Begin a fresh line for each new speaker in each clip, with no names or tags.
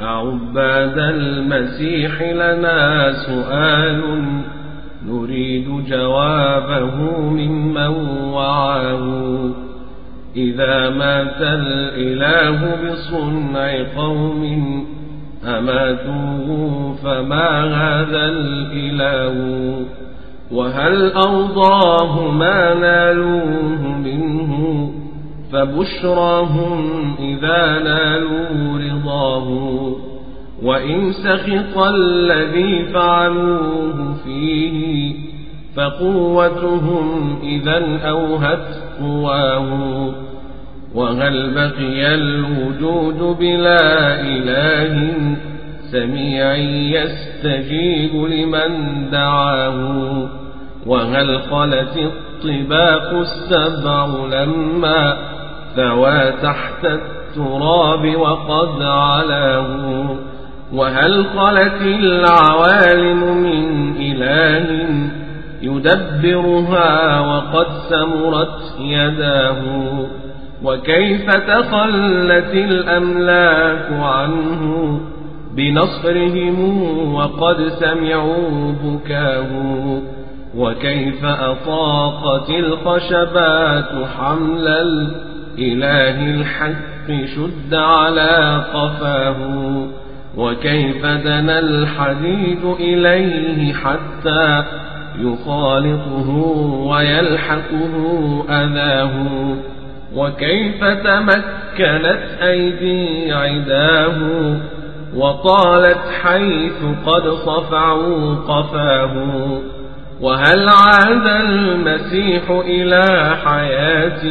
أعباد المسيح لنا سؤال نريد جوابه ممن وعاه إذا مات الإله بصنع قوم أماتوه فما هذا الإله؟ وهل أرضاه ما نالوه؟ فبشراهم إذا نالوا رضاه وإن سخط الذي فعلوه فيه فقوتهم إذا أوهت قواه وهل بقي الوجود بلا إله سميع يستجيب لمن دعاه وهل خلت الطباق السبع لما ثوى تحت التراب وقد علاه وهل خلت العوالم من إله يدبرها وقد سمرت يداه وكيف تخلت الأملاك عنه بنصرهم وقد سمعوا بكاه وكيف أطاقت الخشبات حمل الإله الحق شد على قفاه وكيف دنا الحديد إليه حتى يخالطه ويلحقه أذاه وكيف تمكنت أيدي عداه وطالت حيث قد صفعوا قفاه وهل عاد المسيح إلى حياة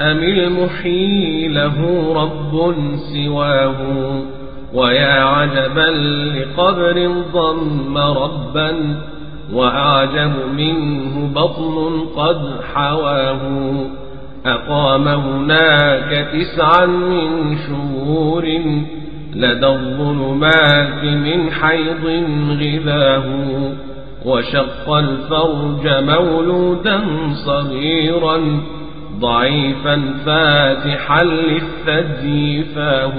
أم المحيي له رب سواه ويا عجبا لقبر ضم ربا وأعجب منه بطن قد حواه أقام هناك تسعا من شهور لدى الظلمات من حيض غذاه وشق الفرج مولودا صغيرا ضعيفا فاتحا للثدي فاه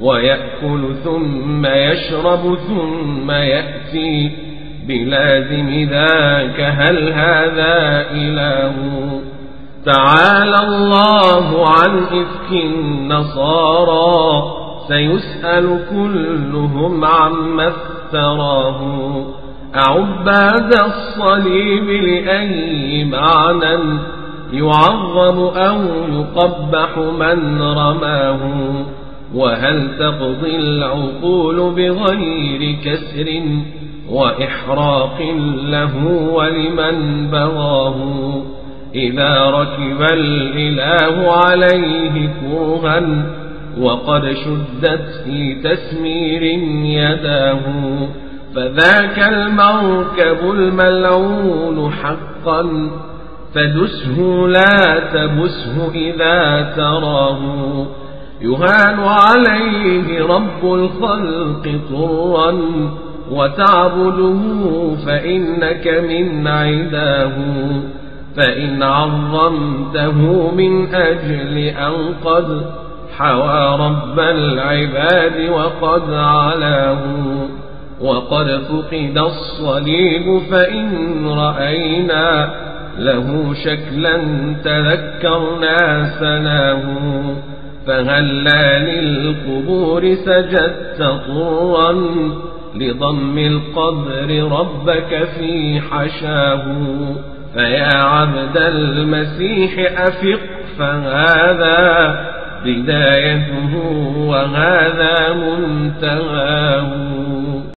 ويأكل ثم يشرب ثم يأتي بلازم ذاك هل هذا إله؟ تعالى الله عن إفك النصارى سيسأل كلهم عما افتراه. أعباد الصليب لأي معنى؟ يعظم أو يقبح من رماه. وهل تقضي العقول بغير كسر وإحراق له ولمن بغاه؟ إذا ركب الإله عليه كرها وقد شدت لتسمير يداه. فذاك المركب الملعون حقا فدسه لا تبسه إذا تراه. يهان عليه رب الخلق طرا وتعبده فإنك من عداه. فإن عظمته من أجل أن قد حوى رب العباد وقد علاه. وقد فقد الصليب فإن رأينا له شكلا تذكرنا سناه فهلا للقبور سجدت طرا لضم القبر ربك في حشاه؟ فيا عبد المسيح أفق فهذا بدايته وهذا منتهاه.